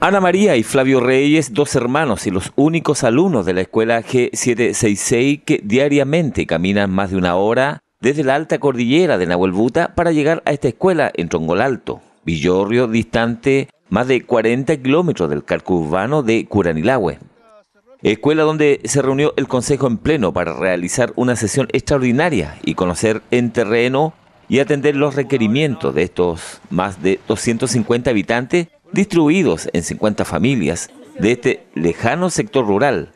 Ana María y Flavio Reyes, dos hermanos y los únicos alumnos de la escuela G766 que diariamente caminan más de una hora desde la alta cordillera de Nahuelbuta para llegar a esta escuela en Trongol Alto, Villorrio, distante más de 40 kilómetros del calco urbano de Curanilagüe. Escuela donde se reunió el Consejo en pleno para realizar una sesión extraordinaria y conocer en terreno y atender los requerimientos de estos más de 250 habitantes distribuidos en 50 familias de este lejano sector rural.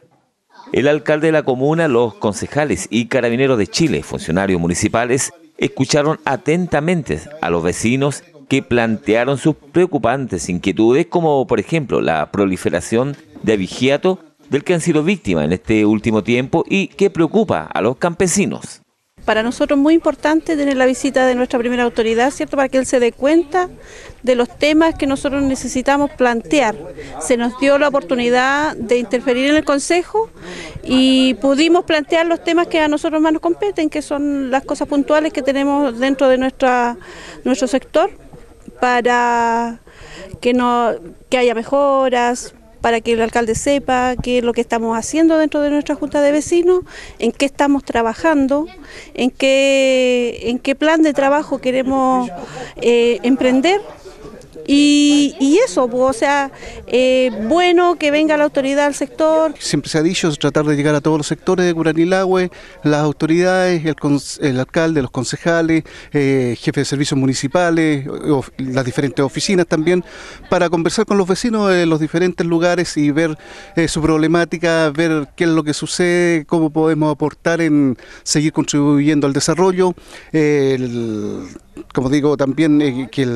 El alcalde de la comuna, los concejales y carabineros de Chile, funcionarios municipales, escucharon atentamente a los vecinos que plantearon sus preocupantes inquietudes, como por ejemplo la proliferación de abigiato del que han sido víctimas en este último tiempo y que preocupa a los campesinos. Para nosotros es muy importante tener la visita de nuestra primera autoridad, ¿cierto? Para que él se dé cuenta de los temas que nosotros necesitamos plantear. Se nos dio la oportunidad de interferir en el Consejo y pudimos plantear los temas que a nosotros más nos competen, que son las cosas puntuales que tenemos dentro de nuestra, nuestro sector, para que, no, que haya mejoras, para que el alcalde sepa qué es lo que estamos haciendo dentro de nuestra Junta de Vecinos, en qué estamos trabajando, en qué, en qué plan de trabajo queremos eh, emprender y, eso, pues, o sea, eh, bueno que venga la autoridad al sector. Siempre se ha dicho tratar de llegar a todos los sectores de Curanilagüe, las autoridades, el, alcalde, los concejales, eh, jefes de servicios municipales, las diferentes oficinas también, para conversar con los vecinos de los diferentes lugares y ver eh, su problemática, ver qué es lo que sucede, cómo podemos aportar en seguir contribuyendo al desarrollo como digo, también eh, que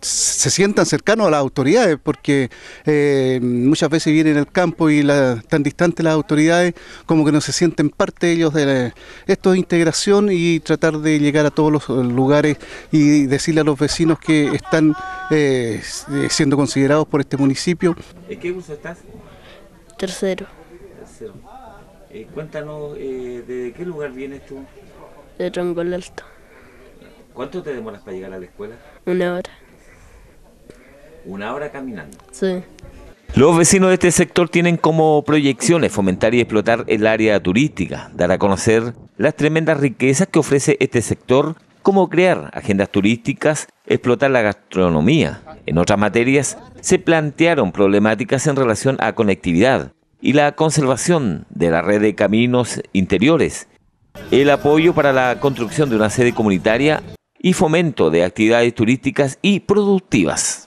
se sientan cercanos a las autoridades, porque eh, muchas veces vienen el campo y la, tan distantes las autoridades, como que no se sienten parte ellos de esto es integración y tratar de llegar a todos los lugares y decirle a los vecinos que están eh, siendo considerados por este municipio. ¿En qué curso estás? Tercero. Tercero. cuéntanos, ¿de qué lugar vienes tú? De Trongol Alto. ¿Cuánto te demoras para llegar a la escuela? Una hora. ¿Una hora caminando? Sí. Los vecinos de este sector tienen como proyecciones fomentar y explotar el área turística, dar a conocer las tremendas riquezas que ofrece este sector, como crear agendas turísticas, explotar la gastronomía. En otras materias se plantearon problemáticas en relación a conectividad y la conservación de la red de caminos interiores, el apoyo para la construcción de una sede comunitaria y fomento de actividades turísticas y productivas.